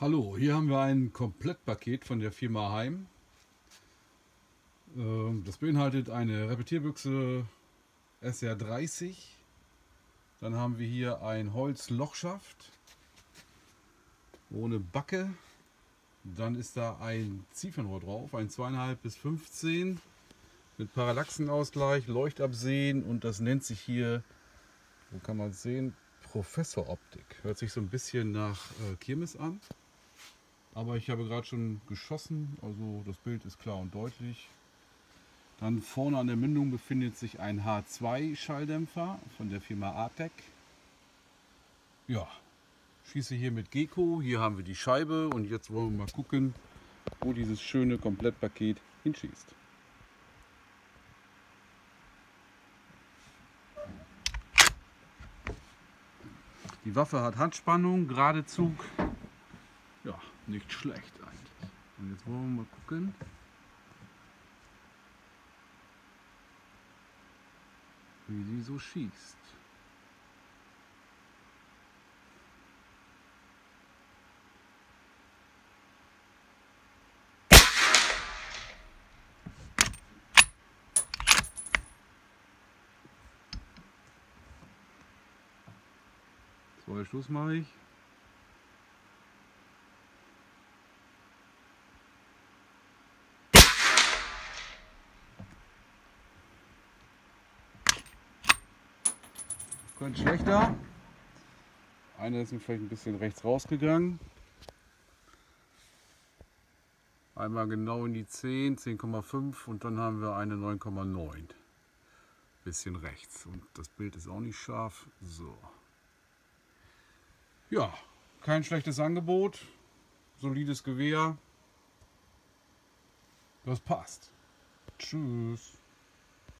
Hallo, hier haben wir ein Komplettpaket von der Firma Heim. Ähm, das beinhaltet eine Repetierbüchse SR30. Dann haben wir hier ein Holzlochschaft ohne Backe. Dann ist da ein Ziefernrohr drauf, ein 2,5 bis 15 mit Parallaxenausgleich, Leuchtabsehen und das nennt sich hier, wo kann man es sehen, Professor Optik. Hört sich so ein bisschen nach äh, Kirmes an. Aber ich habe gerade schon geschossen, also das Bild ist klar und deutlich. Dann vorne an der Mündung befindet sich ein H2 Schalldämpfer von der Firma Artec. Ja, schieße hier mit Gecko. Hier haben wir die Scheibe und jetzt wollen wir mal gucken, wo dieses schöne Komplettpaket hinschießt. Die Waffe hat Handspannung, Geradezug. Ja, nicht schlecht eigentlich. Und jetzt wollen wir mal gucken. Wie sie so schießt. Zwei Schuss mache ich. Könnte schlechter. Einer ist mir vielleicht ein bisschen rechts rausgegangen. Einmal genau in die 10, 10,5 und dann haben wir eine 9,9. Bisschen rechts und das Bild ist auch nicht scharf. So. Ja, kein schlechtes Angebot. Solides Gewehr. Das passt. Tschüss.